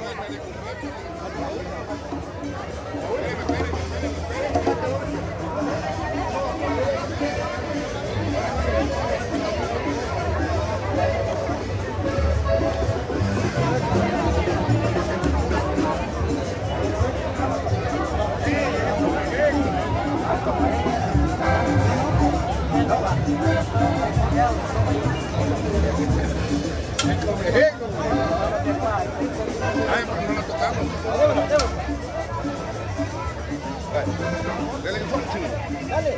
Thank you. Ay, pero no lo tocamos. Dale, dale. Dale, dale. Dale.